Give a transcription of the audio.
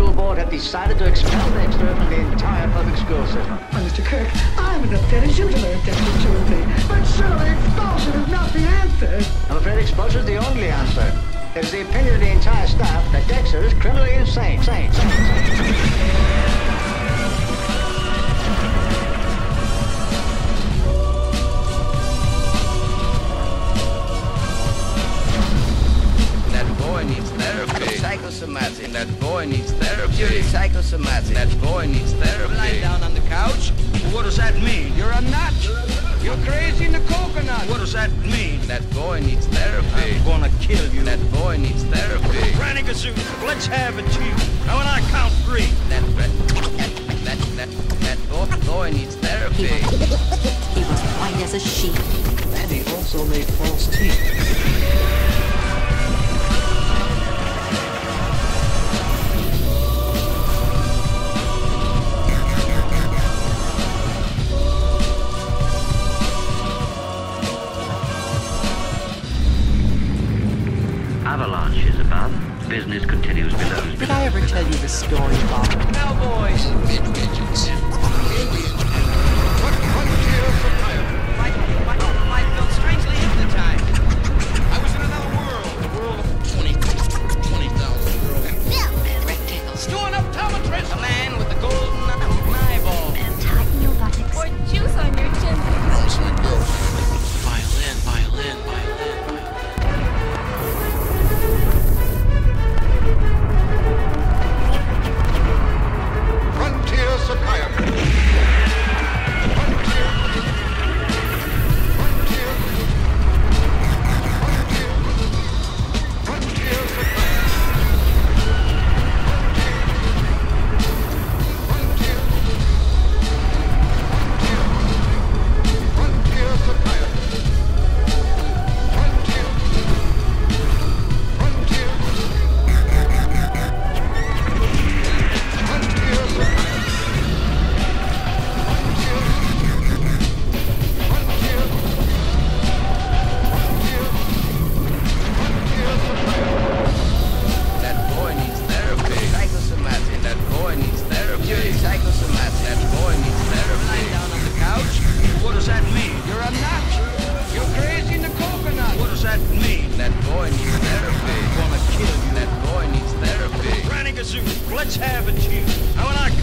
the school board have decided to expel Dexter from the entire public school system. Well, Mr. Kirk, I'm would have fed you to learn Dexter truly, but surely expulsion is not the answer. I'm afraid expulsion is the only answer. It is the opinion of the entire staff that Dexter is criminally insane. insane, insane, insane. Psychosomatic. That boy needs therapy. Purely psychosomatic. That boy needs therapy. Lie down on the couch. What does that mean? You're a nut. You're crazy in the coconut. What does that mean? That boy needs therapy. I'm gonna kill you. That boy needs therapy. Granny Gazoo, let's have it, Chief. Now when I count three. That that that that that boy, boy needs therapy. He was white as a sheet. And he also made false teeth. Business continues below. Did I ever tell you the story about Cowboys. Mike, that mean? That boy needs therapy. I wanna kill you. That boy needs therapy. Branny Gazoo, let's have a chew. I wanna